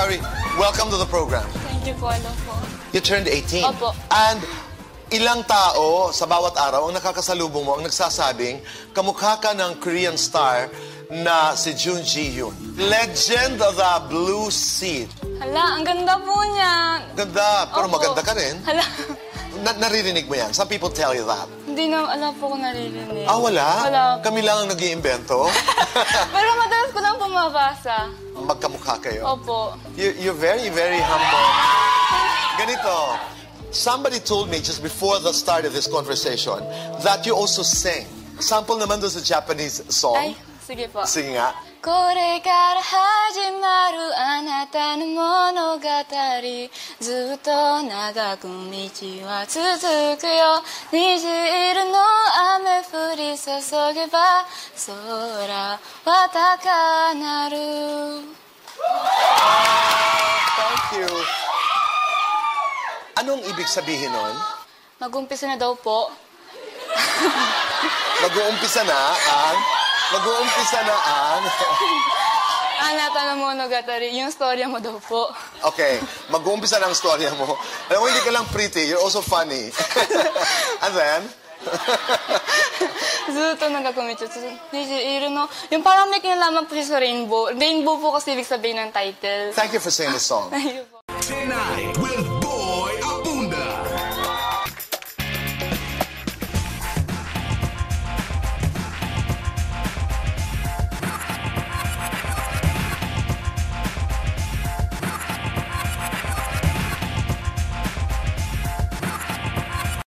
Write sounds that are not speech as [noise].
Shari, welcome to the program. Thank you po, ano po. You turned 18. Opo. And ilang tao sa bawat araw ang nakakasalubong mo, ang nagsasabing, kamukha ka ng Korean star na si Jun Ji Hyun. Legend of the Blue Seed. Hala, ang ganda po niya. Ganda, pero Opo. maganda ka rin. Hala, Na- naririnig mo yan. Some people tell you that. hindi na, ala po ko naririnig. Ah, wala? Wala. Kami lang ang nag iimbento [laughs] Pero madalas ko lang pumabasa. Magkamukha kayo. Opo. You, you're very, very humble. Ganito, somebody told me just before the start of this conversation that you also sing. Sample naman doon sa Japanese song. Ay, sige po. Sige nga. これから始まるあなたの 物語ずっと長く道は続くよ虹色の雨降り注げば空は高鳴る Thank you. Anong ibig sabihin nun? Mag-umpisa na daw po. Mag-uumpisa na ang... Mag-uumpisa na ang... Aなたの物語yung storya mo daw po. Okay, mag-uumpisa na ang storya mo. Alam mo, hindi ka lang pretty, you're also funny. And then, ずっと長く道を続く虹色のyung parang may kinalaman po siya sa rainbow. Rainbow po kasi ibig sabihin ng title. thank you for singing the song. Ayun po. Tonight with